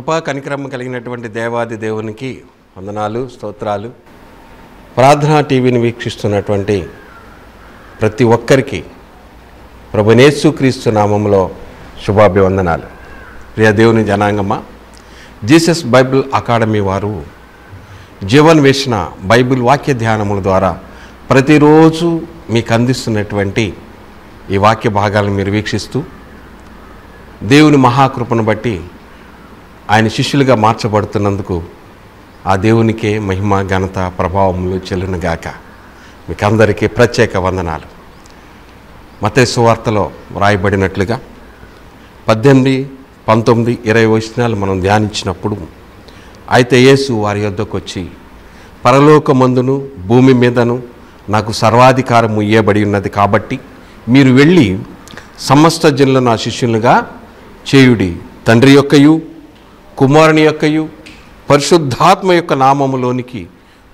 కృపా కనిక్రమ కలిగినటువంటి దేవాది దేవునికి వందనాలు స్తోత్రాలు. ప్రార్థనా టీవీని వీక్షిస్తున్నటువంటి ప్రతి ఒక్కరికి ప్రభునేసు క్రీస్తు నామంలో శుభాభివందనాలు. ప్రియ దేవుని జనాంగమ్మ జీసస్ బైబిల్ అకాడమీ వారు జీవన్ వేసిన బైబిల్ వాక్య ధ్యానముల ద్వారా ప్రతిరోజు మీకు అందిస్తున్నటువంటి ఈ వాక్య భాగాలను మీరు వీక్షిస్తూ దేవుని మహాకృపను బట్టి ఆయన శిష్యులుగా మార్చబడుతున్నందుకు ఆ దేవునికే మహిమ ఘనత ప్రభావములు చెల్లునుగాక. మీకు అందరికీ ప్రత్యేక వందనాలు. మతే సువార్తలో వ్రాయబడినట్లుగా పద్దెనిమిది పంతొమ్మిది ఇరవై వచనాలు మనం ధ్యానించినప్పుడు అయితే యేసు వారి యొద్దకు వచ్చి పరలోకమందును భూమి మీదను నాకు సర్వాధికారము ఇయ్యబడి ఉన్నది కాబట్టి మీరు వెళ్ళి సమస్త జనులను నా శిష్యులుగా చేయుడి. తండ్రి యొక్కయు కుమారుని యొక్కయు పరిశుద్ధాత్మ యొక్క నామములోనికి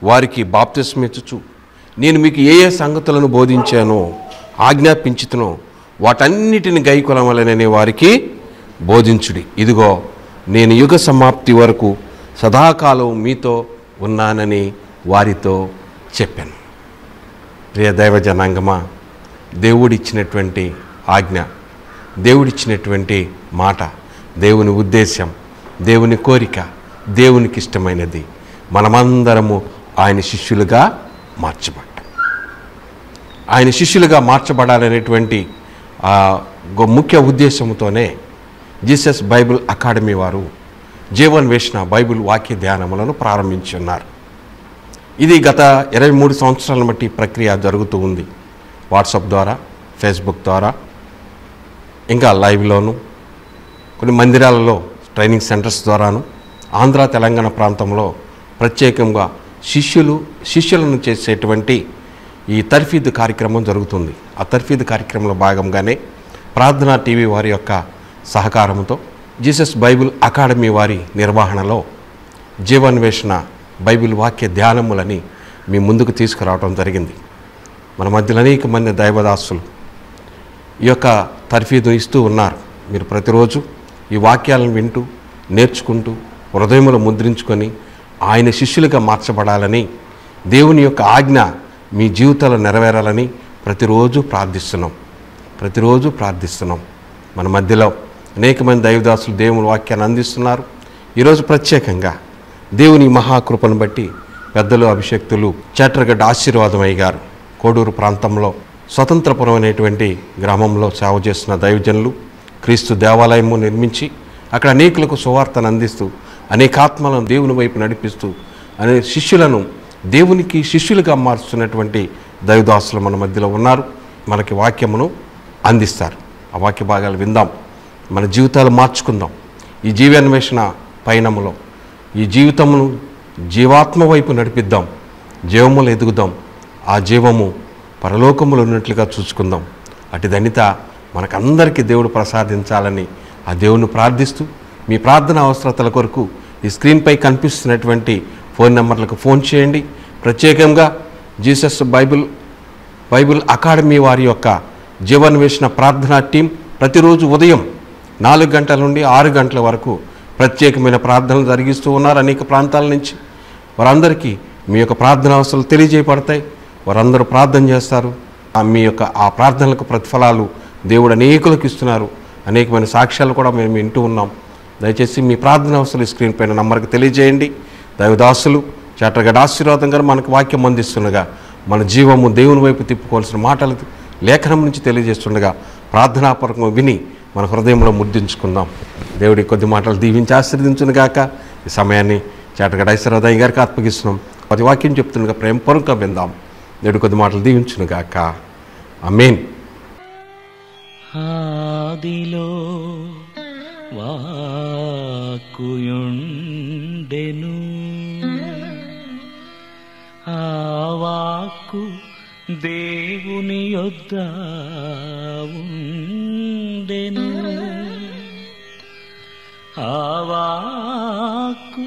వారికి బాప్తిస్మిచ్చుచు. నేను మీకు ఏ ఏ సంగతులను బోధించానో ఆజ్ఞాపించుతునో వాటన్నిటిని గైకొలమలననే వారికి బోధించుడి. ఇదిగో నేను యుగ సమాప్తి వరకు సదాకాలం మీతో ఉన్నానని వారితో చెప్పాను. ప్రియ దైవ జనాంగమా దేవుడిచ్చినటువంటి ఆజ్ఞ దేవుడిచ్చినటువంటి మాట దేవుని ఉద్దేశం దేవుని కోరిక దేవునికి ఇష్టమైనది మనమందరము ఆయన శిష్యులుగా మార్చబడ్డాం. ఆయన శిష్యులుగా మార్చబడాలనేటువంటి ముఖ్య ఉద్దేశంతోనే జీసస్ బైబిల్ అకాడమీ వారు జీవన్ వేసిన బైబిల్ వాక్య ధ్యానములను ప్రారంభించున్నారు. ఇది గత ఇరవై మూడు సంవత్సరాలను బట్టి ప్రక్రియ జరుగుతూ ఉంది. వాట్సాప్ ద్వారా ఫేస్బుక్ ద్వారా ఇంకా లైవ్లోను కొన్ని మందిరాలలో ట్రైనింగ్ సెంటర్స్ ద్వారాను ఆంధ్ర తెలంగాణ ప్రాంతంలో ప్రత్యేకంగా శిష్యులు శిష్యులను చేసేటువంటి ఈ తర్ఫీదు కార్యక్రమం జరుగుతుంది. ఆ తర్ఫీదు కార్యక్రమంలో భాగంగానే ప్రార్థనా టీవీ వారి యొక్క సహకారంతో జీసస్ బైబిల్ అకాడమీ వారి నిర్వహణలో జీవన్వేషణ బైబిల్ వాక్య ధ్యానములని మీ ముందుకు తీసుకురావడం జరిగింది. మన మధ్యలో అనేక మంది దైవదాసులు ఈ యొక్క తర్ఫీదు ఇస్తూ ఉన్నారు. మీరు ప్రతిరోజు ఈ వాక్యాలను వింటూ నేర్చుకుంటూ హృదయములు ముద్రించుకొని ఆయన శిష్యులుగా మార్చబడాలని దేవుని యొక్క ఆజ్ఞ మీ జీవితాలు నెరవేరాలని ప్రతిరోజు ప్రార్థిస్తున్నాం. ప్రతిరోజు ప్రార్థిస్తున్నాం. మన మధ్యలో అనేక మంది దైవదాసులు దేవుని వాక్యాన్ని అందిస్తున్నారు. ఈరోజు ప్రత్యేకంగా దేవుని మహాకృపను బట్టి పెద్దలు అభిషక్తులు చేట్రగడ్డ ఆశీర్వాదం అయ్యారు కోడూరు ప్రాంతంలో స్వతంత్రపురం అనేటువంటి గ్రామంలో సేవ చేస్తున్న దైవజనులు క్రీస్తు దేవాలయము నిర్మించి అక్కడ అనేకులకు సువార్తను అందిస్తూ అనేకాత్మలను దేవుని వైపు నడిపిస్తూ అనే శిష్యులను దేవునికి శిష్యులుగా మార్చుతున్నటువంటి దైవదాసులు మన మధ్యలో ఉన్నారు. మనకి వాక్యమును అందిస్తారు. ఆ వాక్య భాగాలు విందాం. మన జీవితాలు మార్చుకుందాం. ఈ జీవాన్వేషణ పయనములో ఈ జీవితమును జీవాత్మ వైపు నడిపిద్దాం. జీవములు ఎదుగుదాం. ఆ జీవము పరలోకములు ఉన్నట్లుగా చూసుకుందాం. అటు దనిత మనకందరికీ దేవుడు ప్రసాదించాలని ఆ దేవుని ప్రార్థిస్తూ మీ ప్రార్థన అవసరతల కొరకు ఈ స్క్రీన్పై కనిపిస్తున్నటువంటి ఫోన్ నెంబర్లకు ఫోన్ చేయండి. ప్రత్యేకంగా జీసస్ బైబిల్ బైబిల్ అకాడమీ వారి యొక్క జీవన్వేషణ ప్రార్థనా టీం ప్రతిరోజు ఉదయం నాలుగు గంటల నుండి ఆరు గంటల వరకు ప్రత్యేకమైన ప్రార్థనలు జరిగిస్తూ ఉన్నారు అనేక ప్రాంతాల నుంచి. వారందరికీ మీ యొక్క ప్రార్థన అవసరాలు తెలియజేయబడతాయి. వారందరూ ప్రార్థన చేస్తారు. ఆ మీ యొక్క ఆ ప్రార్థనలకు ప్రతిఫలాలు దేవుడు అనేకులకు ఇస్తున్నారు. అనేకమైన సాక్ష్యాలు కూడా మేము వింటూ ఉన్నాం. దయచేసి మీ ప్రార్థన అవసరాలు స్క్రీన్ పైన నంబర్కి తెలియజేయండి. దైవదాసులు చాటగడ ఆశీర్వాదం గారు మనకు వాక్యం అందిస్తుండగా మన జీవము దేవుని వైపు తిప్పుకోవాల్సిన మాటలు లేఖనం నుంచి తెలియజేస్తుండగా ప్రార్థనాపూర్వకం విని మన హృదయంలో ముద్రించుకుందాం. దేవుడి కొద్ది మాటలు దీవించి ఆశీర్వదించునుగాక ఈ సమయాన్ని చాటగడ ఐశ్వర్యదయ్య గారికి అప్పగిస్తున్నాం. కొద్ది వాక్యం చెప్తుండగా ప్రేమపూర్వకంగా విందాం. దేవుడి కొద్ది మాటలు దీవించునుగాక మీన్ ఆదిలో వాక్కుయుండెను. ఆ వాక్కు దేవుని యొద్ద ఉండెను. ఆ వాక్కు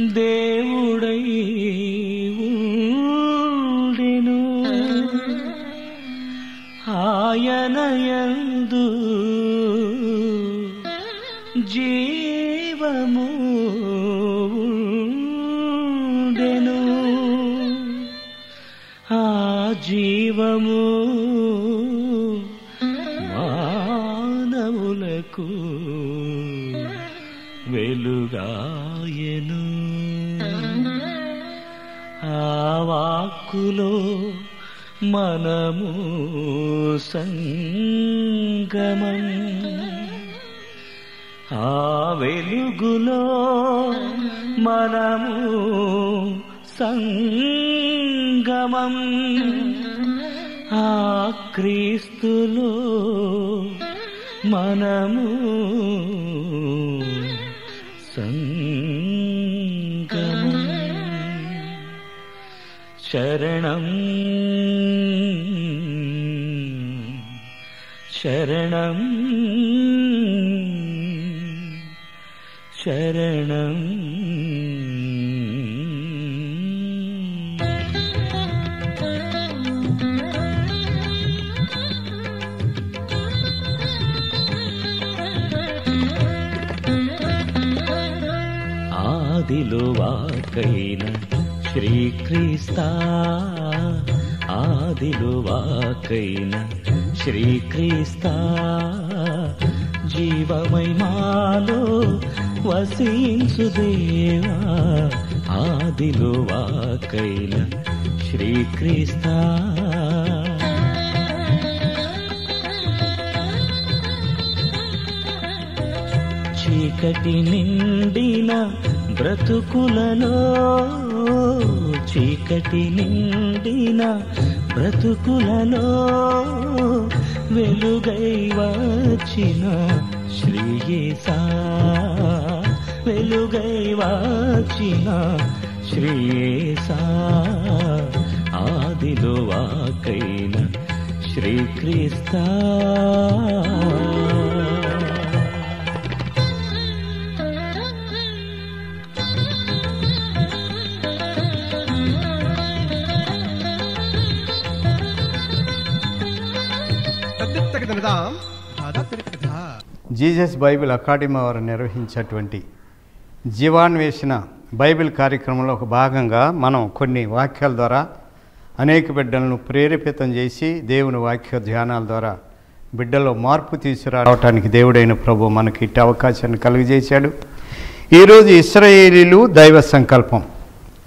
దేవుడై ఆయనయందు జీవము డెను ఆ జీవము మానవులకు వెలుగాయను. ఆ వాక్కులో మనము సంగమం. ఆ వెలుగులో మనము సంగమం. ఆ క్రీస్తులో మనము శరణం శరణం శరణం ఆదిలో వాకైన శ్రీక్రీస్తా ఆదిలో వాకైన శ్రీక్రీస్తా జీవమై మాలో వసించు దేవా ఆదిలో వాకైన శ్రీక్రీస్తా. చీకటి నిండిన బ్రతుకులలో చీకటి నిండిన బ్రతుకులలో వెలుగై వచ్చిన శ్రీయేసా వెలుగై వచ్చిన శ్రీయేసా ఆదిలో వాకైన శ్రీక్రీస్తా తత్తిత్తకదనదాం జీసస్ బైబిల్ అకాడమీ వారు నిర్వహించేటువంటి జీవాన్వేషణ బైబిల్ కార్యక్రమంలో ఒక భాగంగా మనం కొన్ని వాక్యాల ద్వారా అనేక బిడ్డలను ప్రేరేపితం చేసి దేవుని వాక్య ధ్యానాల ద్వారా బిడ్డలో మార్పు తీసుకురావటానికి దేవుడైన ప్రభు మనకి ఇట్టి అవకాశాన్ని కలుగజేశాడు. ఈరోజు ఇస్రాయేలీలు దైవ సంకల్పం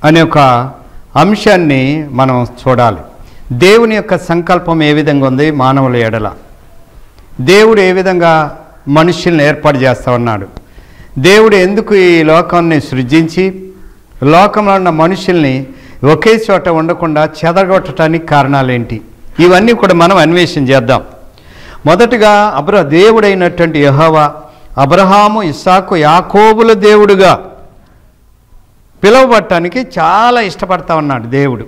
అనే ఒక అంశాన్ని మనం చూడాలి. దేవుని యొక్క సంకల్పం ఏ విధంగా ఉంది? మానవుల ఎడల. దేవుడు ఏ విధంగా మనుషుల్ని ఏర్పాటు చేస్తా ఉన్నాడు? దేవుడు ఎందుకు ఈ లోకాన్ని సృజించి లోకంలో ఉన్న మనుషుల్ని ఒకే చోట ఉండకుండా చెదరగొట్టడానికి కారణాలేంటి? ఇవన్నీ కూడా మనం అన్వేషణ చేద్దాం. మొదటగా అబ్ర దేవుడైనటువంటి యహోవా అబ్రహాము ఇస్సాకు యాకోబుల దేవుడుగా పిలువబట్టడానికి చాలా ఇష్టపడతా ఉన్నాడు దేవుడు.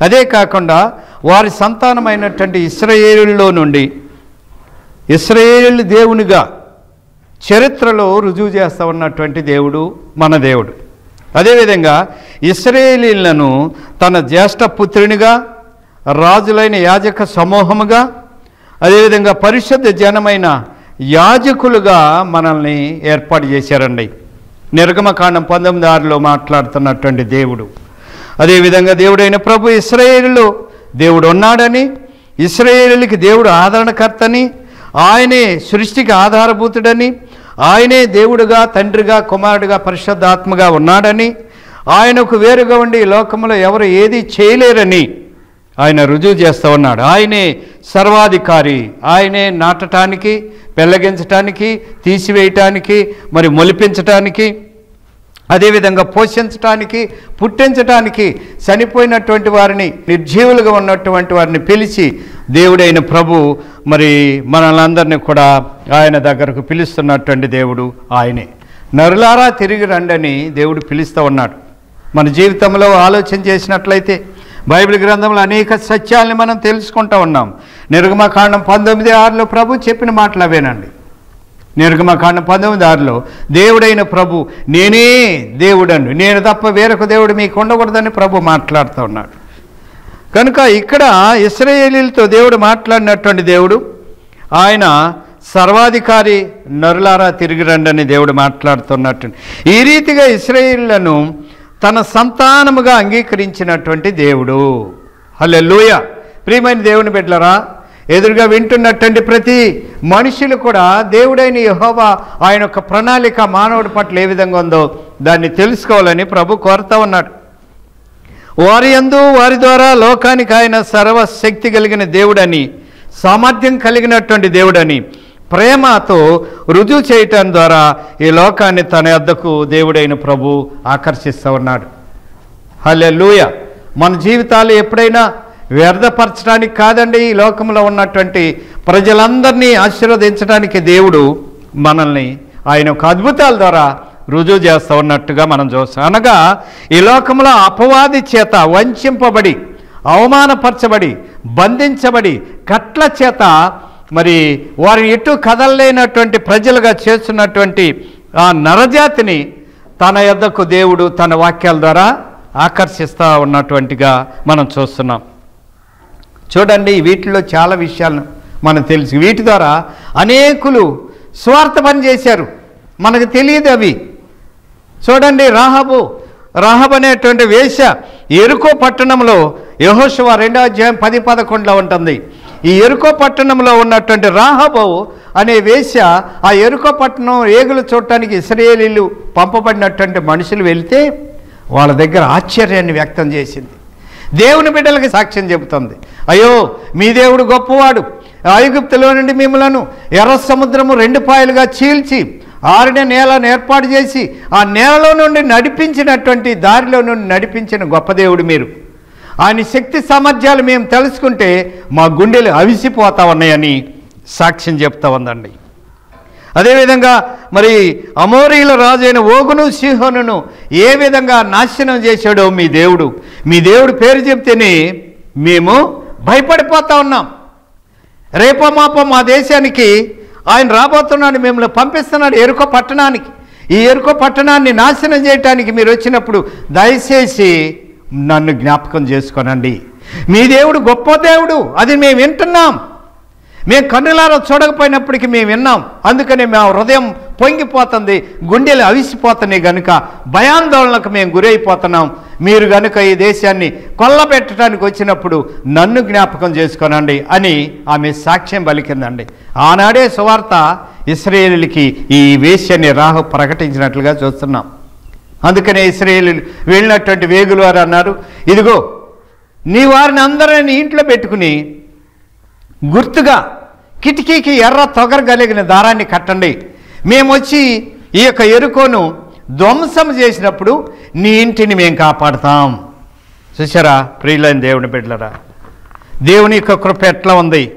అదే కాకుండా వారి సంతానమైనటువంటి ఇస్రయేలులో నుండి ఇస్రాయేలు దేవునిగా చరిత్రలో రుజువు చేస్తూ ఉన్నటువంటి దేవుడు మన దేవుడు. అదేవిధంగా ఇస్రాయేలీలను తన జ్యేష్ఠ పుత్రునిగా రాజులైన యాజక సమూహముగా అదేవిధంగా పరిశుద్ధ జనమైన యాజకులుగా మనల్ని ఏర్పాటు చేశారండి. నిర్గమకాండం పంతొమ్మిది ఆరులో మాట్లాడుతున్నటువంటి దేవుడు. అదేవిధంగా దేవుడైన ప్రభు ఇస్రాయేలులో దేవుడు ఉన్నాడని ఇస్రాయేలుకి దేవుడు ఆదరణకర్తని ఆయనే సృష్టికి ఆధారభూతుడని ఆయనే దేవుడుగా తండ్రిగా కుమారుడిగా పరిశుద్ధాత్మగా ఉన్నాడని ఆయనకు వేరుగా ఉండి లోకంలో ఎవరు ఏది చేయలేరని ఆయన రుజువు చేస్తూ ఉన్నాడు. ఆయనే సర్వాధికారి ఆయనే నాటటానికి పెళ్ళగించటానికి తీసివేయటానికి మరి మొలిపించటానికి అదేవిధంగా పోషించటానికి పుట్టించటానికి చనిపోయినటువంటి వారిని నిర్జీవులుగా ఉన్నటువంటి వారిని పిలిచి దేవుడైన ప్రభు మరి మనలందరినీ కూడా ఆయన దగ్గరకు పిలుస్తున్నటువంటి దేవుడు ఆయనే. నరులారా తిరిగి రండని దేవుడు పిలుస్తూ ఉన్నాడు. మన జీవితంలో ఆలోచన చేసినట్లయితే బైబిల్ గ్రంథంలో అనేక సత్యాల్ని మనం తెలుసుకుంటూ ఉన్నాం. నిర్గమకాండం పంతొమ్మిది ఆరులో ప్రభు చెప్పిన మాటలు అవేనండి. నిర్గమకాండం పంతొమ్మిది ఆరులో దేవుడైన ప్రభు నేనే దేవుడను. నేను తప్ప వేరొక దేవుడు మీకు ఉండకూడదని ప్రభు మాట్లాడుతూ ఉన్నాడు. కనుక ఇక్కడ ఇస్రాయేలీలతో దేవుడు మాట్లాడినటువంటి దేవుడు ఆయన సర్వాధికారి నరులారా తిరిగి రండని దేవుడు మాట్లాడుతున్నట్టు. ఈ రీతిగా ఇస్రాయేళ్ళను తన సంతానముగా అంగీకరించినటువంటి దేవుడు. హల్లెలూయ. ప్రియమైన దేవుని బిడ్డలరా ఎదురుగా వింటున్నటువంటి ప్రతి మనుషులు కూడా దేవుడైన యహోవా ఆయన యొక్క ప్రణాళిక మానవుడి పట్ల ఏ విధంగా ఉందో దాన్ని తెలుసుకోవాలని ప్రభు కోరుతా ఉన్నాడు. వారి యందు వారి ద్వారా లోకానికి ఆయన సర్వశక్తి కలిగిన దేవుడని సామర్థ్యం కలిగినటువంటి దేవుడని ప్రేమతో రుజువు చేయటం ద్వారా ఈ లోకాన్ని తన యొద్దకు దేవుడైన ప్రభు ఆకర్షిస్తూ ఉన్నాడు. హల్లెలూయ! మన జీవితాలు ఎప్పుడైనా వ్యర్థపరచడానికి కాదండి ఈ లోకంలో ఉన్నటువంటి ప్రజలందరినీ ఆశీర్వదించడానికి దేవుడు మనల్ని ఆయన ఒక అద్భుతాల ద్వారా రుజువు చేస్తూ ఉన్నట్టుగా మనం చూస్తాం. అనగా ఈ లోకంలో అపవాది చేత వంచింపబడి అవమానపరచబడి బంధించబడి కట్ల చేత మరి వారిని ఎటు కదలలేనటువంటి ప్రజలుగా చేస్తున్నటువంటి ఆ నరజాతిని తన యొద్దకు దేవుడు తన వాక్యాల ద్వారా ఆకర్షిస్తూ ఉన్నటువంటిగా మనం చూస్తున్నాం. చూడండి వీటిలో చాలా విషయాలను మనం తెలుసు. వీటి ద్వారా అనేకులు స్వార్థ పని చేశారు. మనకు తెలియదు అవి. చూడండి రాహబు. రాహబ్ అనేటువంటి వేష ఎరుకో పట్టణంలో యహోశివ రెండో అధ్యాయం పది పదకొండులో ఉంటుంది. ఈ ఎరుకో పట్టణంలో ఉన్నటువంటి రాహబు అనే వేష ఆ ఎరుకో పట్టణం ఏగులు చూడటానికి ఇస్రాయేలీలు పంపబడినటువంటి మనుషులు వెళ్తే వాళ్ళ దగ్గర ఆశ్చర్యాన్ని వ్యక్తం చేసింది. దేవుని బిడ్డలకి సాక్ష్యం చెబుతుంది. అయ్యో మీ దేవుడు గొప్పవాడు. ఐగుప్తులో నుండి మిమ్మలను ఎర్ర సముద్రము రెండు పాయలుగా చీల్చి ఆరిన నేలను ఏర్పాటు చేసి ఆ నేలలో నుండి నడిపించినటువంటి దారిలో నుండి నడిపించిన గొప్ప దేవుడు మీరు. ఆయన శక్తి సామర్థ్యాలు మేము తెలుసుకుంటే మా గుండెలు అవిసిపోతా ఉన్నాయని సాక్ష్యం చెప్తా ఉందండి. అదేవిధంగా మరి అమోరీల రాజైన ఓగును సింహనును ఏ విధంగా నాశనం చేశాడో మీ దేవుడు మీ దేవుడు పేరు చెప్తేనే మేము భయపడిపోతా ఉన్నాం. రేపమాప మా దేశానికి ఆయన రాబోతున్నాడు మిమ్మల్ని పంపిస్తున్నాడు ఎరుకో పట్టణానికి. ఈ ఎరుకో పట్టణాన్ని నాశనం చేయటానికి మీరు వచ్చినప్పుడు దయచేసి నన్ను జ్ఞాపకం చేసుకోనండి. మీ దేవుడు గొప్ప దేవుడు అది మేము వింటున్నాం. మేము కన్నులారా చూడకపోయినప్పటికీ మేము విన్నాం. అందుకని మా హృదయం పొంగిపోతుంది గుండెలు అవిసిపోతున్నాయి గనుక భయాందోళనకు మేము గురైపోతున్నాం. మీరు గనుక ఈ దేశాన్ని కొల్లబెట్టడానికి వచ్చినప్పుడు నన్ను జ్ఞాపకం చేసుకోనండి అని ఆమె సాక్ష్యం పలికిందండి. ఆనాడే సువార్త ఇస్రాయేలీలకి ఈ వేశ్యని రాహు ప్రకటించినట్లుగా చూస్తున్నాం. అందుకనే ఇస్రాయేలు వెళ్ళినటువంటి వేగులు వారు అన్నారు ఇదిగో నీ వారిని అందరిని ఇంట్లో పెట్టుకుని గుర్తుగా కిటికీకి ఎర్ర తొగరగలిగిన దారాన్ని కట్టండి. మేము వచ్చి ఈ యొక్క ఎరుకోను ధ్వంసం చేసినప్పుడు నీ ఇంటిని మేము కాపాడుతాం. చూసారా ప్రియులైన దేవుని బిడ్డలరా దేవుని యొక్క కృప ఎట్లా ఉంది?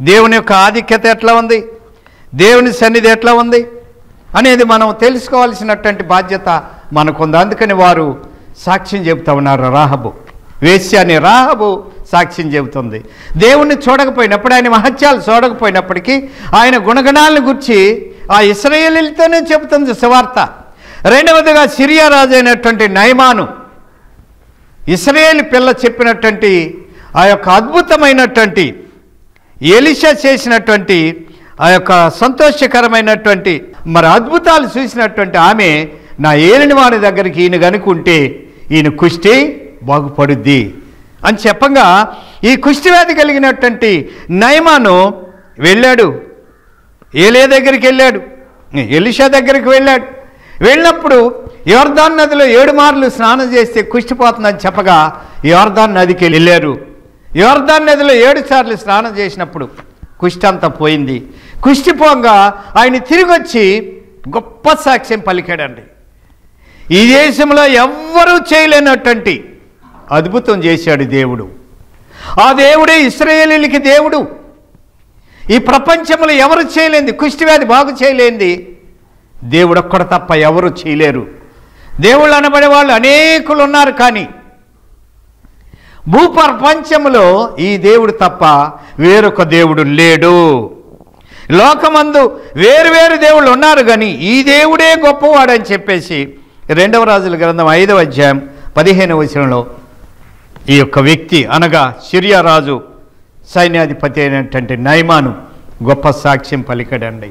దేవుని యొక్క ఆధిక్యత ఎట్లా ఉంది? దేవుని సన్నిధి ఎట్లా ఉంది? అనేది మనం తెలుసుకోవాల్సినటువంటి బాధ్యత మనకుంది. అందుకని వారు సాక్ష్యం చెబుతా ఉన్నారు రాహబు. వేశ్య అని రాహబు సాక్ష్యం చెబుతుంది. దేవుణ్ణి చూడకపోయినప్పుడు ఆయన మహత్యాలు చూడకపోయినప్పటికీ ఆయన గుణగణాలను గుర్చి ఆ ఇస్రాయేలీలతోనే చెబుతుంది సువార్త. రెండవదిగా సిరియా రాజు అయినటువంటి నయమాను ఇస్రాయేల్ పిల్ల చెప్పినటువంటి ఆ యొక్క అద్భుతమైనటువంటి ఎలిషా చేసినటువంటి ఆ యొక్క సంతోషకరమైనటువంటి మరి అద్భుతాలు చూసినటువంటి ఆమె నా ఏలిని వాడి దగ్గరికి ఈయన కనుకుంటే ఈయన కుష్టి బాగుపడుద్ది అని చెప్పగా ఈ కుష్టి వ్యాధి కలిగినటువంటి నయమాను వెళ్ళాడు. ఏలే దగ్గరికి వెళ్ళాడు. ఎలిషా దగ్గరికి వెళ్ళాడు. వెళ్ళినప్పుడు యోర్దాన్ నదిలో ఏడు మార్లు స్నానం చేస్తే కుష్టిపోతుందని చెప్పగా యోర్దాన్ నదికి వెళ్ళారు. యోర్దాన్ నదిలో ఏడు సార్లు స్నానం చేసినప్పుడు కుష్టి అంతా పోయింది. కుష్టిపోగా ఆయన తిరిగి వచ్చి గొప్ప సాక్ష్యం పలికాడండి. ఈ దేశంలో ఎవ్వరూ చేయలేనటువంటి అద్భుతం చేశాడు దేవుడు. ఆ దేవుడే ఇస్రాయేలీలకి దేవుడు. ఈ ప్రపంచంలో ఎవరు చేయలేంది? కుష్టివ్యాధి బాగు చేయలేంది. దేవుడొక్కడ తప్ప ఎవరు చేయలేరు. దేవుళ్ళు అనబడే వాళ్ళు అనేకులు ఉన్నారు కానీ భూప్రపంచంలో ఈ దేవుడు తప్ప వేరొక దేవుడు లేడు. లోకమందు వేరు వేరు దేవుళ్ళు ఉన్నారు కానీ ఈ దేవుడే గొప్పవాడని చెప్పేసి రెండవ రాజుల గ్రంథం ఐదవ అధ్యాయం పదిహేనవ వచనంలో ఈ యొక్క వ్యక్తి అనగా సిరియా రాజు సైన్యాధిపతి అయినటువంటి నైమాను గొప్ప సాక్ష్యం పలికడండి.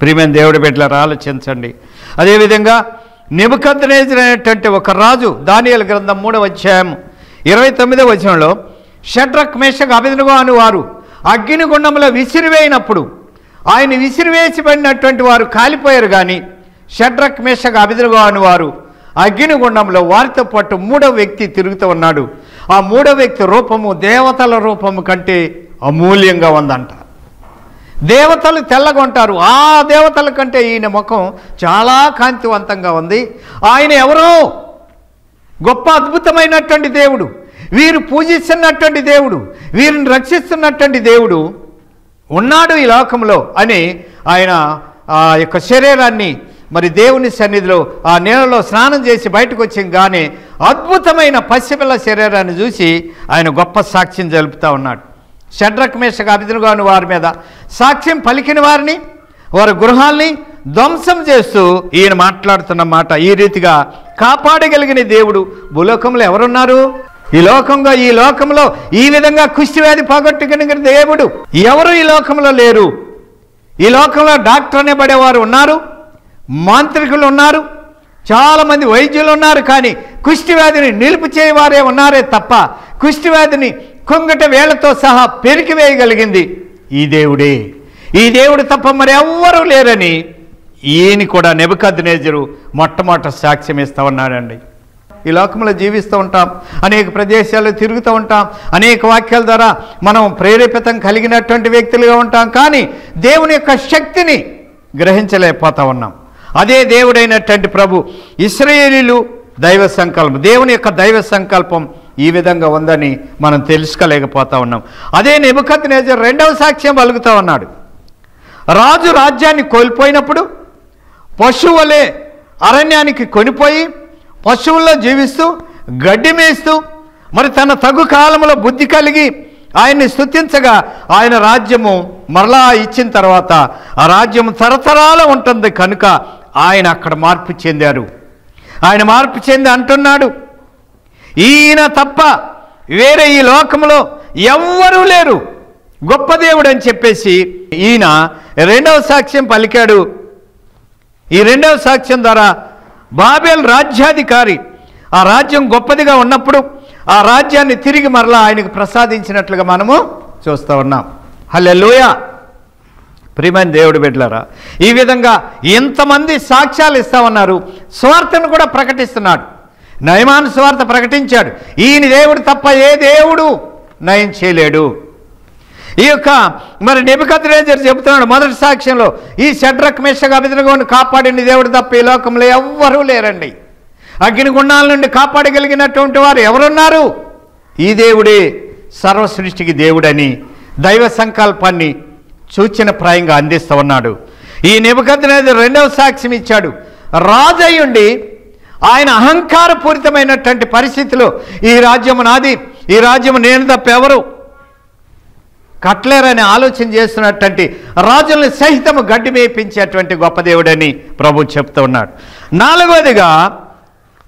ప్రియమైన దేవుడి బిడ్డలారా ఆలోచించండి. అదేవిధంగా నిబద్నేజరైనటువంటి ఒక రాజు దానియల గ్రంథం మూడవ అధ్యాయం ఇరవై తొమ్మిదవ వచనంలో షడ్రక్ మేషకు అభినగో అని వారు అగ్నిగుండంలో విసిరివేయినప్పుడు ఆయన విసిరివేసిబడినటువంటి వారు కాలిపోయారు కానీ షడ్రక్ మేషకు అభినగో అని వారు అగ్నిగుండంలో వారితో పాటు మూడవ వ్యక్తి తిరుగుతూ ఉన్నాడు. ఆ మూడవ వ్యక్తి రూపము దేవతల రూపము కంటే అమూల్యంగా ఉందంట. దేవతలు తెల్లగొంటారు ఆ దేవతల కంటే ఈయన ముఖం చాలా కాంతివంతంగా ఉంది. ఆయన ఎవరో? గొప్ప అద్భుతమైనటువంటి దేవుడు. వీరు పూజిస్తున్నటువంటి దేవుడు. వీరిని రక్షిస్తున్నటువంటి దేవుడు ఉన్నాడు ఈ లోకంలో అని ఆయన ఆ యొక్క శరీరాన్ని మరి దేవుని సన్నిధిలో ఆ నీళ్ళలో స్నానం చేసి బయటకు వచ్చింగానే అద్భుతమైన పసిపిల్ల శరీరాన్ని చూసి ఆయన గొప్ప సాక్ష్యం జరుపుతూ ఉన్నాడు. షడ్రకమేషకు వారి మీద సాక్ష్యం పలికిన వారిని వారి గృహాల్ని ధ్వంసం చేస్తూ ఈయన మాట్లాడుతున్న మాట ఈ రీతిగా కాపాడగలిగిన దేవుడు భూలోకంలో ఎవరున్నారు? ఈ లోకంగా ఈ లోకంలో ఈ విధంగా కుష్టివ్యాధి పోగొట్టగలిగిన దేవుడు ఎవరు? ఈ లోకంలో లేరు. ఈ లోకంలో డాక్టర్ అనేబడేవారు ఉన్నారు. మాంత్రికులు ఉన్నారు చాలామంది వైద్యులు ఉన్నారు కానీ కుష్టివ్యాధిని నిలుపు చేయవారే ఉన్నారే తప్ప కుష్టివ్యాధిని కొంగట వేళ్ళతో సహా పెరికి వేయగలిగింది ఈ దేవుడే. ఈ దేవుడు తప్ప మరెవ్వరూ లేరని ఈయన కూడా నెబద్నేజరు మొట్టమొదట సాక్ష్యం ఇస్తా ఉన్నాడండి ఈ లోకంలో జీవిస్తూ ఉంటాం అనేక ప్రదేశాల్లో తిరుగుతూ ఉంటాం అనేక వాక్యాల ద్వారా మనం ప్రేరేపితం కలిగినటువంటి వ్యక్తులుగా ఉంటాం కానీ దేవుని యొక్క శక్తిని గ్రహించలేకపోతూ ఉన్నాం. అదే దేవుడైనటువంటి ప్రభు ఇస్రాయేలీలు దైవ సంకల్పం దేవుని యొక్క దైవ సంకల్పం ఈ విధంగా ఉందని మనం తెలుసుకోలేకపోతా ఉన్నాం. అదే నిబుకత్ రెండవ సాక్ష్యం పలుకుతా ఉన్నాడు. రాజు రాజ్యాన్ని కోల్పోయినప్పుడు పశువులే అరణ్యానికి కొనిపోయి పశువుల్లో జీవిస్తూ గడ్డి మేస్తూ మరి తన తగు కాలంలో బుద్ధి కలిగి ఆయన్ని స్థుతించగా ఆయన రాజ్యము మరలా ఇచ్చిన తర్వాత ఆ రాజ్యం తరతరాల ఉంటుంది కనుక ఆయన అక్కడ మార్పు చెందారు. ఆయన మార్పు చెంది అంటున్నాడు. ఈయన తప్ప వేరే ఈ లోకంలో ఎవ్వరూ లేరు. గొప్ప దేవుడు అని చెప్పేసి ఈయన రెండవ సాక్ష్యం పలికాడు. ఈ రెండవ సాక్ష్యం ద్వారా బాబేల్ రాజ్యాధికారి ఆ రాజ్యం గొప్పదిగా ఉన్నప్పుడు ఆ రాజ్యాన్ని తిరిగి మరలా ఆయనకు ప్రసాదించినట్లుగా మనము చూస్తూ ఉన్నాం. హలో ప్రియమైన దేవుడు బిడ్డలారా ఈ విధంగా ఎంతమంది సాక్ష్యాలు ఇస్తామన్నారు. స్వార్థను కూడా ప్రకటిస్తున్నాడు. నయమాను స్వార్థ ప్రకటించాడు. ఈయన దేవుడు తప్ప ఏ దేవుడు నయం చేయలేడు. ఈ యొక్క మరి నెబికద్రేజర్ చెబుతున్నాడు మొదటి సాక్ష్యంలో ఈ షడ్రక్ మిషగా అభిదనగోని కాపాడిన దేవుడు తప్ప ఈ లోకంలో ఎవ్వరూ లేరండి. అగ్నిగుండాల నుండి కాపాడగలిగినటువంటి వారు ఎవరున్నారు? ఈ దేవుడే సర్వ సృష్టికి దేవుడని దైవ సంకల్పాన్ని సూచన ప్రాయంగా అందిస్తూ ఉన్నాడు ఈ నిబద్ధనేది రెండవ సాక్ష్యం ఇచ్చాడు. రాజయ్యుండి ఆయన అహంకారపూరితమైనటువంటి పరిస్థితిలో ఈ రాజ్యము నాది ఈ రాజ్యము నేను తప్ప ఎవరు? కట్లేరని ఆలోచన చేస్తున్నటువంటి రాజుల్ని సహితము గడ్డి మేపించేటువంటి గొప్ప దేవుడని ప్రభు చెప్తూ ఉన్నాడు. నాలుగవదిగా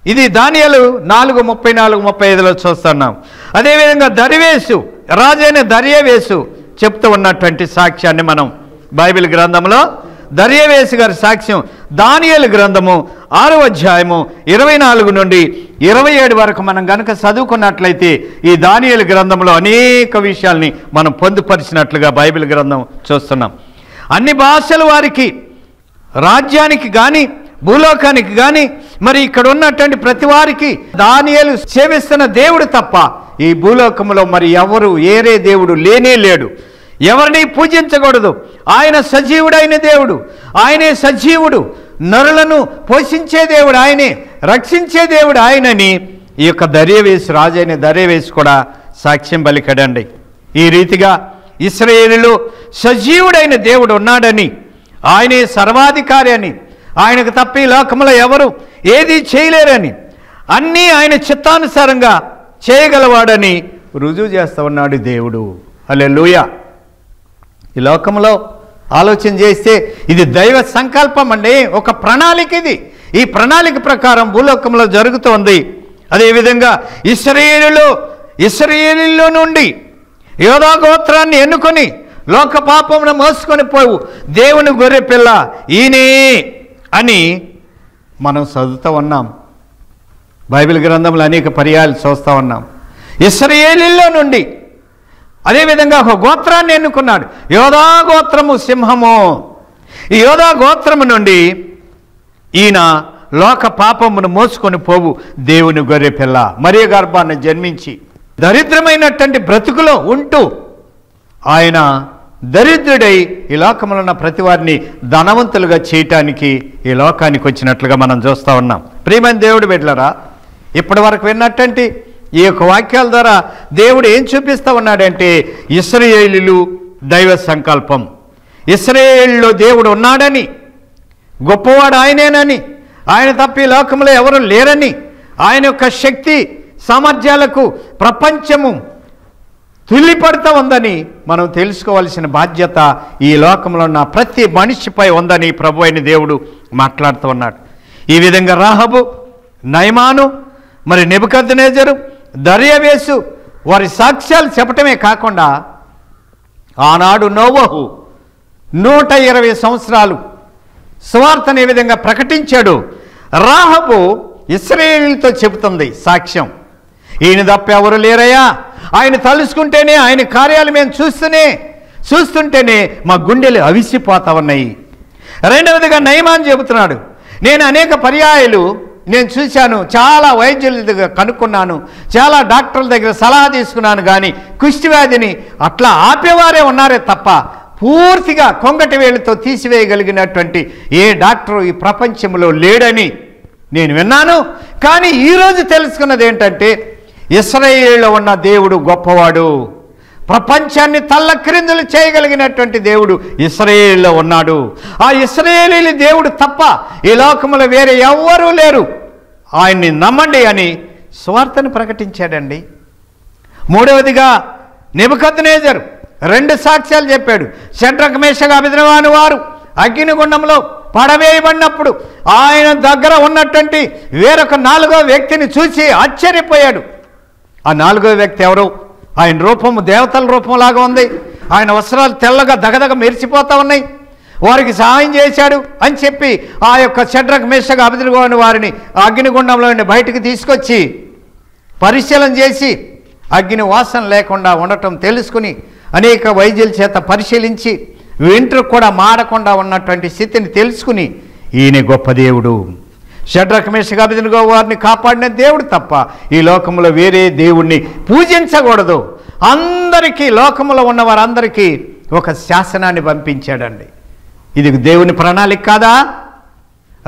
ఇది ధాన్యాలు నాలుగు ముప్పై నాలుగు ముప్పై ఐదులో చూస్తున్నాం. అదేవిధంగా దరివేసు రాజైన దర్యవేసు చెప్తూ ఉన్నటువంటి సాక్ష్యాన్ని మనం బైబిల్ గ్రంథంలో దర్యవేసి గారి సాక్ష్యం దానియలు గ్రంథము ఆరో అధ్యాయము ఇరవై నాలుగు నుండి ఇరవై ఏడు వరకు మనం కనుక చదువుకున్నట్లయితే ఈ దానియలు గ్రంథంలో అనేక విషయాల్ని మనం పొందుపరిచినట్లుగా బైబిల్ గ్రంథం చూస్తున్నాం. అన్ని భాషల వారికి రాజ్యానికి కానీ భూలోకానికి కానీ మరి ఇక్కడ ఉన్నటువంటి ప్రతి వారికి దానియలు సేవిస్తున్న దేవుడు తప్ప ఈ భూలోకంలో మరి ఎవరు ఏరే దేవుడు లేనే లేడు. ఎవరిని పూజించకూడదు? ఆయన సజీవుడైన దేవుడు. ఆయనే సజీవుడు. నరులను పోషించే దేవుడు ఆయనే. రక్షించే దేవుడు ఆయనని. ఈ యొక్క దర్యవేసి రాజైన దర్యవేసి కూడా సాక్ష్యం పలికడండి ఈ రీతిగా ఇస్రయేలులో సజీవుడైన దేవుడు ఉన్నాడని ఆయనే సర్వాధికారి అని ఆయనకు తప్ప ఈ లోకంలో ఎవరు ఏది చేయలేరని అన్నీ ఆయన చిత్తానుసారంగా చేయగలవాడని రుజువు చేస్తూ ఉన్నాడు దేవుడు. అలే లూయ ఈ లోకంలో ఆలోచన చేస్తే ఇది దైవ సంకల్పం అండి. ఒక ప్రణాళిక ఇది. ఈ ప్రణాళిక ప్రకారం భూలోకంలో జరుగుతోంది అదేవిధంగా ఇస్రయేలులో ఇస్రయేలులో నుండి యోధా గోత్రాన్ని ఎన్నుకొని లోక పాపమును మోసుకొని పోవు. దేవుని గొర్రె పిల్ల ఈయనే అని మనం చదువుతూ ఉన్నాం. బైబిల్ గ్రంథంలో అనేక పర్యాలు చూస్తూ ఉన్నాం. ఇస్రయేలీలో నుండి అదేవిధంగా ఒక గోత్రాన్ని ఎన్నుకున్నాడు. యోధా గోత్రము సింహము. ఈ యోధా గోత్రము నుండి ఈయన లోక పాపమును మోసుకొని పోవు. దేవుని గొర్రె పిల్ల. మరియ గర్భాన్ని జన్మించి దరిద్రమైనటువంటి బ్రతుకులో ఉంటూ ఆయన దరిద్రుడై ఈ లోకంలో ఉన్న ప్రతి వారిని ధనవంతులుగా చేయటానికి ఈ లోకానికి వచ్చినట్లుగా మనం చూస్తూ ఉన్నాం. ప్రియమైన దేవుడు బిడ్డలరా ఇప్పటి వరకు విన్నట్టంటే ఈ యొక్క వాక్యాల ద్వారా దేవుడు ఏం చూపిస్తూ ఉన్నాడంటే ఇస్రాయేలీలు దైవ సంకల్పం. ఇస్రాయేల్లో దేవుడు ఉన్నాడని గొప్పవాడు ఆయనేనని ఆయన తప్ప ఈ లోకంలో ఎవరు లేరని ఆయన యొక్క శక్తి సామర్థ్యాలకు ప్రపంచము తుల్లిపడుతూ ఉందని మనం తెలుసుకోవాల్సిన బాధ్యత ఈ లోకంలో ఉన్న ప్రతి మనిషిపై ఉందని ప్రభు అయిన దేవుడు మాట్లాడుతూ ఉన్నాడు. ఈ విధంగా రాహబు నయమాను మరి నెబుకద్నేజరు దర్యవేసు వారి సాక్ష్యాలు చెప్పటమే కాకుండా ఆనాడు నోవహు నూట ఇరవై సంవత్సరాలు సువార్తను ఏ విధంగా ప్రకటించాడు? రాహబు ఇస్రాయేలీలతో చెబుతుంది సాక్ష్యం. ఈయన తప్ప ఎవరు లేరయ్యా? ఆయన తలుసుకుంటేనే ఆయన కార్యాలు మేము చూస్తూనే చూస్తుంటేనే మా గుండెలు అవిసిపోతా ఉన్నాయి. రెండవదిగా నయమాన్ చెబుతున్నాడు నేను అనేక పర్యాయాలు నేను చూశాను చాలా వైద్యుల దగ్గర కనుక్కున్నాను చాలా డాక్టర్ల దగ్గర సలహా తీసుకున్నాను కానీ కుష్టి వ్యాధిని అట్లా ఆపేవారే ఉన్నారే తప్ప పూర్తిగా కొంగటి వేళ్ళతో తీసివేయగలిగినటువంటి ఏ డాక్టరు ఈ ప్రపంచంలో లేడని నేను విన్నాను. కానీ ఈరోజు తెలుసుకున్నది ఏంటంటే ఇస్రాయేల్లో ఉన్న దేవుడు గొప్పవాడు. ప్రపంచాన్ని తల్లక్రిందులు చేయగలిగినటువంటి దేవుడు ఇస్రాయేలీలో ఉన్నాడు. ఆ ఇస్రాయేలీ దేవుడు తప్ప ఈ లోకంలో వేరే ఎవ్వరూ లేరు. ఆయన్ని నమ్మండి అని స్వార్థను ప్రకటించాడండి. మూడవదిగా నిబద్నేజరు రెండు సాక్ష్యాలు చెప్పాడు. షడ్రక మేషగా అభిద్రవాని వారు అగ్నిగుండంలో పడవేయబడినప్పుడు ఆయన దగ్గర ఉన్నటువంటి వేరొక నాలుగో వ్యక్తిని చూసి ఆశ్చర్యపోయాడు. ఆ నాలుగో వ్యక్తి ఎవరు? ఆయన రూపము దేవతల రూపంలాగా ఉంది. ఆయన వస్త్రాలు తెల్లగా దగదగ మెరిసిపోతూ ఉన్నాయి. వారికి సహాయం చేశాడు అని చెప్పి ఆ యొక్క చెడ్రకు మేషగా అభిద్రవాని వారిని అగ్నిగుండంలో బయటికి తీసుకొచ్చి పరిశీలన చేసి అగ్ని వాసన లేకుండా ఉండటం తెలుసుకుని అనేక వైద్యుల చేత పరిశీలించి వెంట్రుకు కూడా మారకుండా ఉన్నటువంటి స్థితిని తెలుసుకుని ఈయన గొప్ప దేవుడు. షడ్రకమేష అభిదినగో వారిని కాపాడిన దేవుడు తప్ప ఈ లోకంలో వేరే దేవుణ్ణి పూజించకూడదు. అందరికీ లోకంలో ఉన్న వారందరికీ ఒక శాసనాన్ని పంపించాడండి. ఇది దేవుని ప్రణాళిక కాదా?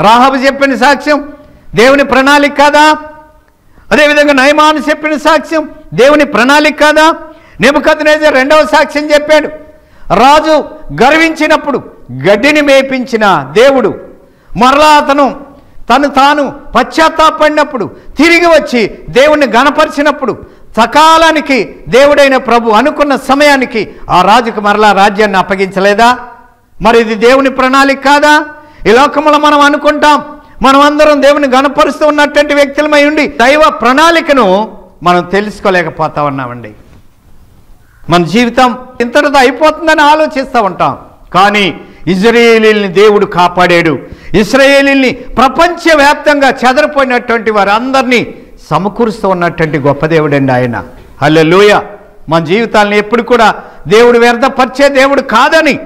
రాహబు చెప్పిన సాక్ష్యం దేవుని ప్రణాళిక కాదా? అదేవిధంగా నయమాను చెప్పిన సాక్ష్యం దేవుని ప్రణాళిక కాదా? నెబుకద్నేజర్ రెండవ సాక్ష్యం చెప్పాడు. రాజు గర్వించినప్పుడు గడ్డిని మేపించిన దేవుడు మరలా అతను తను తాను పశ్చాత్తాపడినప్పుడు తిరిగి వచ్చి దేవుణ్ణి గణపరిచినప్పుడు సకాలానికి దేవుడైన ప్రభు అనుకున్న సమయానికి ఆ రాజుకు మరలా రాజ్యాన్ని అప్పగించలేదా? మరి ఇది దేవుని ప్రణాళిక కాదా? ఈ లోకంలో మనం అనుకుంటాం మనం అందరం దేవుని గణపరుస్తూ ఉన్నటువంటి వ్యక్తులమై ఉండి దైవ ప్రణాళికను మనం తెలుసుకోలేకపోతా ఉన్నామండి. మన జీవితం ఇంతటితో అయిపోతుందని ఆలోచిస్తూ ఉంటాం. కానీ ఇజ్రాయేలీల్ని దేవుడు కాపాడాడు. ఇస్రాయేలీల్ని ప్రపంచవ్యాప్తంగా చెదరిపోయినటువంటి వారందరినీ సమకూరుస్తూ ఉన్నటువంటి గొప్ప దేవుడండి ఆయన. హలోయ మన జీవితాలను ఎప్పుడు కూడా దేవుడు వ్యర్థపరిచే దేవుడు కాదని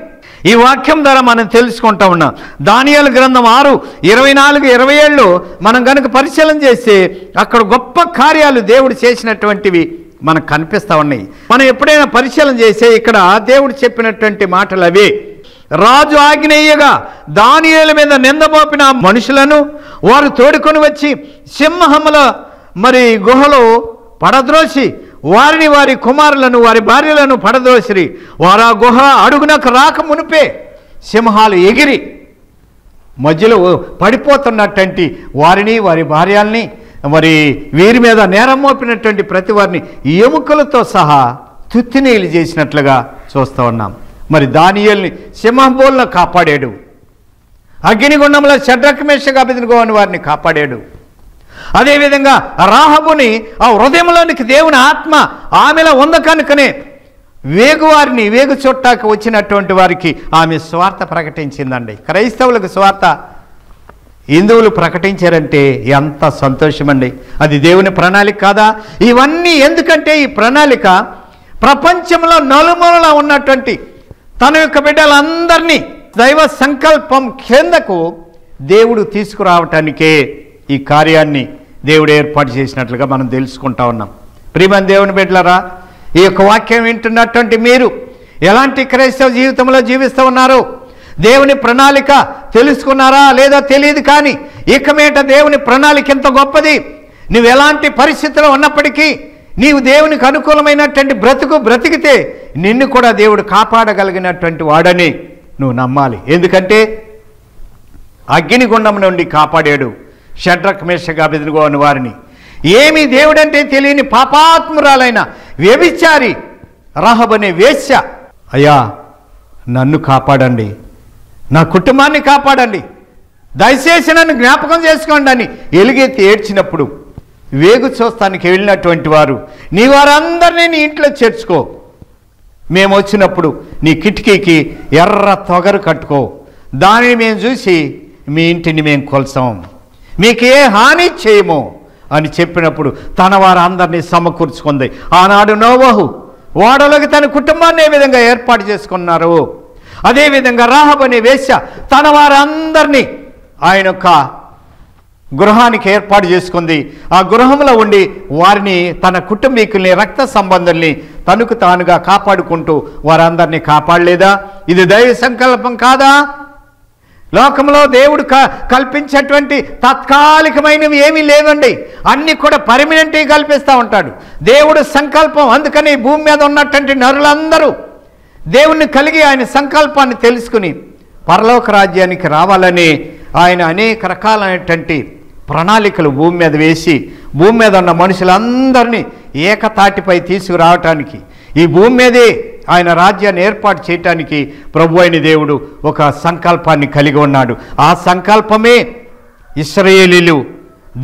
ఈ వాక్యం ద్వారా మనం తెలుసుకుంటా ఉన్నాం. దానియాల గ్రంథం ఆరు ఇరవై నాలుగు ఇరవై ఏళ్ళు మనం కనుక పరిశీలన చేస్తే అక్కడ గొప్ప కార్యాలు దేవుడు చేసినటువంటివి మనకు కనిపిస్తూ ఉన్నాయి. మనం ఎప్పుడైనా పరిశీలన చేస్తే ఇక్కడ దేవుడు చెప్పినటువంటి మాటలు అవే. రాజు ఆగ్నేయగా దానియేల మీద నిందమోపిన మనుషులను వారు తోడుకొని వచ్చి సింహముల మరి గుహలో పడద్రోసి వారిని వారి కుమారులను వారి భార్యలను పడద్రోసిరి. వారు ఆ గుహ అడుగునకు రాక మునిపే సింహాలు ఎగిరి మధ్యలో పడిపోతున్నటువంటి వారిని వారి భార్యల్ని మరి వీరి మీద నేరం మోపినటువంటి ప్రతి వారిని ఎముకలతో సహా తుత్తినీలు చేసినట్లుగా చూస్తూ ఉన్నాం. మరి దానియల్ని సింహంబోల్లో కాపాడాడు. అగ్నిగుండంలో షడ్రకమేషగా అభిదిగోని వారిని కాపాడాడు. అదేవిధంగా రాహబుని ఆ హృదయంలోనికి దేవుని ఆత్మ ఆమెలో ఉంది కనుకనే వేగువారిని వేగు చుట్టాకు వచ్చినటువంటి వారికి ఆమె స్వార్థ ప్రకటించిందండి. క్రైస్తవులకు స్వార్థ హిందువులు ప్రకటించారంటే ఎంత సంతోషమండి. అది దేవుని ప్రణాళిక కాదా? ఇవన్నీ ఎందుకంటే ఈ ప్రణాళిక ప్రపంచంలో నలుమూలలా ఉన్నటువంటి తన యొక్క బిడ్డలందరినీ దైవ సంకల్పం కిందకు దేవుడు తీసుకురావటానికే ఈ కార్యాన్ని దేవుడు ఏర్పాటు చేసినట్లుగా మనం తెలుసుకుంటా ఉన్నాం. ప్రియమని దేవుని బిడ్డలరా ఈ యొక్క వాక్యం వింటున్నటువంటి మీరు ఎలాంటి క్రైస్తవ జీవితంలో జీవిస్తూ ఉన్నారు దేవుని ప్రణాళిక తెలుసుకున్నారా లేదా తెలియదు కానీ ఇక మీట దేవుని ప్రణాళిక ఎంత గొప్పది నువ్వు ఎలాంటి పరిస్థితిలో ఉన్నప్పటికీ నీవు దేవునికి అనుకూలమైనటువంటి బ్రతుకు బ్రతికితే నిన్ను కూడా దేవుడు కాపాడగలిగినటువంటి వాడని నువ్వు నమ్మాలి. ఎందుకంటే అగ్నిగుండం నుండి కాపాడాడు షడ్రక్ మేషగా బెదిరిగో అని వారిని. ఏమి దేవుడంటే తెలియని పాపాత్మురాలైన వ్యభిచారి రహబనే వేశ్య అయ్యా నన్ను కాపాడండి. నా కుటుంబాన్ని కాపాడండి. దయచేసి నన్ను జ్ఞాపకం చేసుకోండి అని ఎలుగెత్తి ఏడ్చినప్పుడు వేగు చూస్తానికి వెళ్ళినటువంటి వారు నీ వారందరినీ నీ ఇంట్లో చేర్చుకో. మేము వచ్చినప్పుడు నీ కిటికీకి ఎర్ర తొగరు కట్టుకో. దానిని మేము చూసి మీ ఇంటిని మేము కొలసాం మీకు ఏ హాని చేయము అని చెప్పినప్పుడు తన వారందరినీ సమకూర్చుకుంది. ఆనాడు నోవహు ఓడలోకి తన కుటుంబాన్ని ఏ విధంగా ఏర్పాటు చేసుకున్నారు? అదేవిధంగా రాహబ్ అనే వేశ్య తన వారందరినీ ఆయన యొక్క గృహానికి ఏర్పాటు చేసుకుంది. ఆ గృహంలో ఉండి వారిని తన కుటుంబీకుల్ని రక్త సంబంధుల్ని తనకు తానుగా కాపాడుకుంటూ వారందరినీ కాపాడలేదా? ఇది దైవ సంకల్పం కాదా? లోకంలో దేవుడు క కల్పించేటువంటి తాత్కాలికమైనవి ఏమీ లేవండి. అన్నీ కూడా పర్మనెంట్గా కల్పిస్తూ ఉంటాడు. దేవుడు సంకల్పం అందుకని భూమి మీద ఉన్నటువంటి నరులందరూ దేవుణ్ణి కలిగి ఆయన సంకల్పాన్ని తెలుసుకుని పరలోక రాజ్యానికి రావాలని ఆయన అనేక రకాలైనటువంటి ప్రణాళికలు భూమి మీద వేసి భూమి మీద ఉన్న మనుషులందరినీ ఏకతాటిపై తీసుకురావటానికి ఈ భూమి మీదే ఆయన రాజ్యాన్ని ఏర్పాటు చేయటానికి ప్రభు అయిన దేవుడు ఒక సంకల్పాన్ని కలిగి ఉన్నాడు. ఆ సంకల్పమే ఇస్రయేలీలు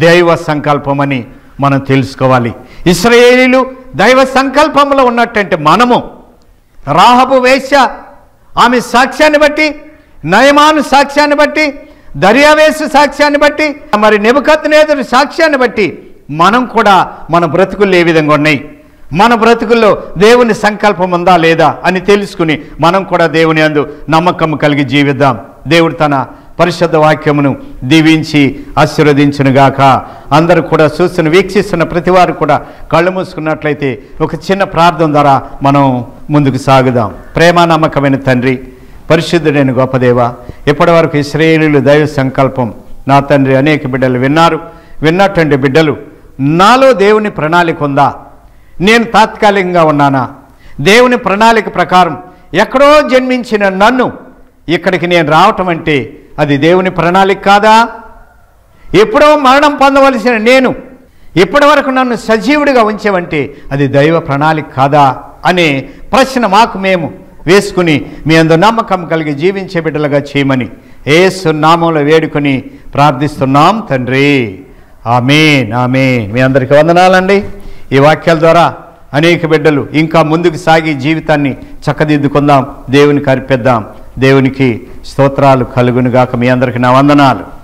దైవ సంకల్పమని మనం తెలుసుకోవాలి. ఇస్రయేలీలు దైవ సంకల్పంలో ఉన్నటువంటి మనము రాహబు వేశ్య ఆమె సాక్ష్యాన్ని బట్టి నయమాను సాక్ష్యాన్ని బట్టి దర్యావేశు సాక్ష్యాన్ని బట్టి మరి నెబుకత్నేదురు సాక్ష్యాన్ని బట్టి మనం కూడా మన బ్రతుకులు ఏ విధంగా ఉన్నాయి? మన బ్రతుకుల్లో దేవుని సంకల్పం ఉందా లేదా అని తెలుసుకుని మనం కూడా దేవుని అందు నమ్మకం కలిగి జీవిద్దాం. దేవుడు తన పరిశుద్ధ వాక్యమును దీవించి ఆశీర్వదించునుగాక. అందరూ కూడా చూస్తున్న వీక్షిస్తున్న ప్రతి వారు కూడా కళ్ళు మూసుకున్నట్లయితే ఒక చిన్న ప్రార్థన ద్వారా మనం ముందుకు సాగుదాం. ప్రేమ నమ్మకమైన తండ్రి పరిశుద్ధుడైన గొప్పదేవ ఇప్పటివరకు ఇస్రాయేలీలు దైవ సంకల్పం నా తండ్రి అనేక బిడ్డలు విన్నారు. విన్నటువంటి బిడ్డలు నాలో దేవుని ప్రణాళిక ఉందా? నేను తాత్కాలికంగా ఉన్నానా? దేవుని ప్రణాళిక ప్రకారం ఎక్కడో జన్మించిన నన్ను ఇక్కడికి నేను రావటం అంటే అది దేవుని ప్రణాళిక కాదా? ఎప్పుడో మరణం పొందవలసిన నేను ఇప్పటి వరకు నన్ను సజీవుడిగా ఉంచేవంటే అది దైవ ప్రణాళిక కాదా? అనే ప్రశ్న మాకు మేము వేసుకుని మీ అందు నమ్మకం కలిగి జీవించే బిడ్డలుగా చేయమని ఏ సున్నామంలో వేడుకొని ప్రార్థిస్తున్నాం తండ్రి. Amen amen. మీ అందరికీ వందనాలండి. ఈ వాక్యాల ద్వారా అనేక బిడ్డలు ఇంకా ముందుకు సాగి జీవితాన్ని చక్కదిద్దుకుందాం దేవునికి అర్పిద్దాం. దేవునికి స్తోత్రాలు కలుగునుగాక. మీ అందరికీ నా వందనాలు.